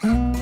嗯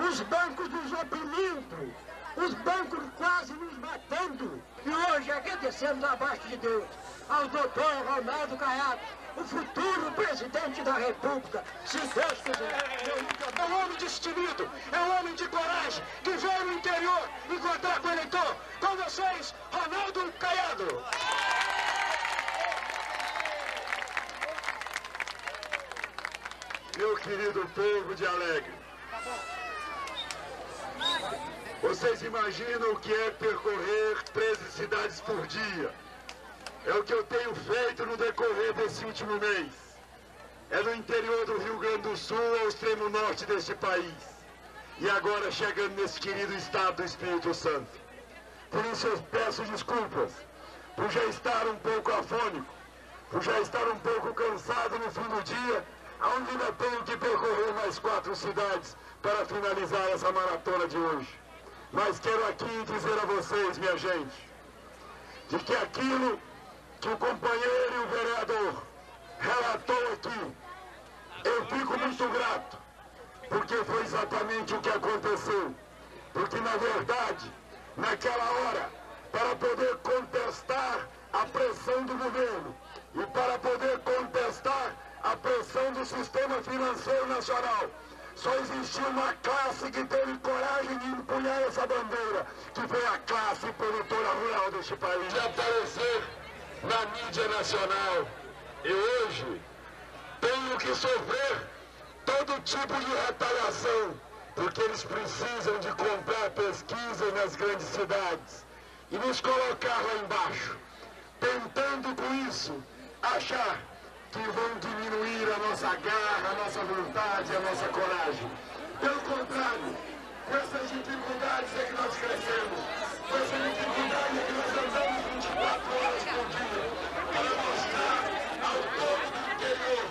os bancos nos oprimindo, os bancos quase nos matando. E hoje agradecemos abaixo de Deus ao doutor Ronaldo Caiado, o futuro presidente da República, se Deus quiser. É um homem destemido, é um homem de coragem, que veio no interior encontrar com o eleitor. Com vocês, Ronaldo Caiado. meu querido povo de Alegre. Vocês imaginam o que é percorrer 13 cidades por dia? É o que eu tenho feito no decorrer desse último mês. É no interior do Rio Grande do Sul, ao extremo norte deste país. E agora chegando nesse querido estado do Espírito Santo. Por isso eu peço desculpas, por já estar um pouco afônico, por já estar um pouco cansado no fim do dia Aonde ainda tenho que percorrer mais quatro cidades para finalizar essa maratona de hoje. Mas quero aqui dizer a vocês, minha gente, de que aquilo que o companheiro e o vereador relatou aqui, eu fico muito grato, porque foi exatamente o que aconteceu. Porque, na verdade, naquela hora, para poder contestar a pressão do governo e para poder contestar a pressão do sistema financeiro nacional. Só existiu uma classe que de empunhar essa bandeira, que foi a classe produtora rural deste país. De aparecer na mídia nacional. E hoje tenho que sofrer todo tipo de retaliação, porque eles precisam de comprar pesquisa nas grandes cidades e nos colocar lá embaixo, tentando com isso achar que vão diminuir a nossa garra, a nossa vontade, a nossa coragem. Pelo contrário, com essas dificuldades é que nós crescemos, com essas dificuldades é que nós andamos 24 horas por dia, para mostrar ao povo do interior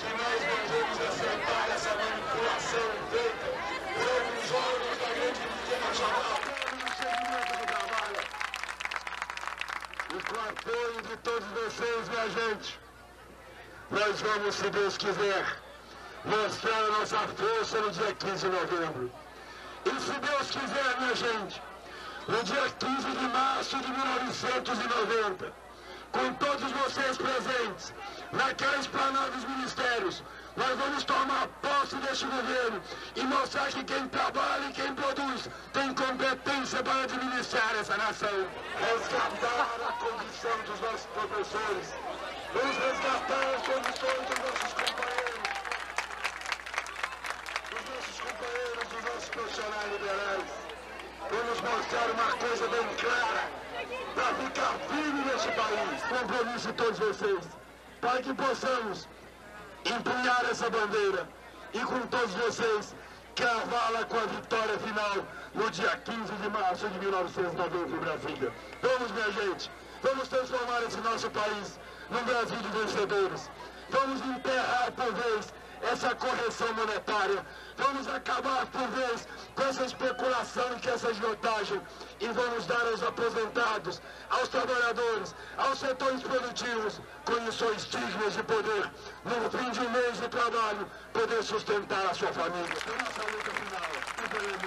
que nós não vamos aceitar essa manipulação feita por alguns órgãos da grande mídia nacional. E com o apoio de todos vocês, minha gente, nós vamos, se Deus quiser, mostrar a nossa força no dia 15 de novembro. E se Deus quiser, minha gente, no dia 15 de março de 1990, com todos vocês presentes, naquela esplanada dos ministérios, nós vamos tomar posse deste governo e mostrar que quem trabalha e quem produz tem competência para administrar essa nação. Resgatar a condição dos nossos professores, Vamos resgatar as condições dos nossos companheiros, dos nossos profissionais liberais. Vamos mostrar uma coisa bem clara para ficar firme neste país. Compromisso de todos vocês, para que possamos empunhar essa bandeira e com todos vocês cravá-la com a vitória final no dia 15 de março de 1990 em Brasília. Vamos, minha gente, vamos transformar esse nosso país no Brasil de vencedores. Vamos enterrar por vez essa correção monetária. Vamos acabar por vez com essa especulação com essa agiotagem. E vamos dar aos aposentados, aos trabalhadores, aos setores produtivos, condições dignas de poder, no fim de um mês de trabalho, poder sustentar a sua família. Nossa luta final.